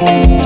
Bye.